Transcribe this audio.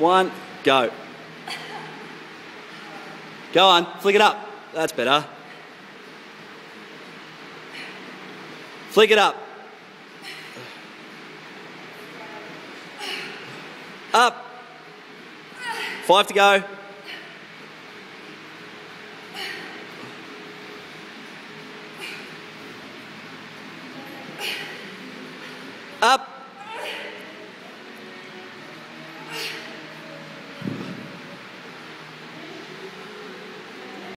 one, go. Go on, flick it up. That's better. Flick it up. Up. Five to go. Up.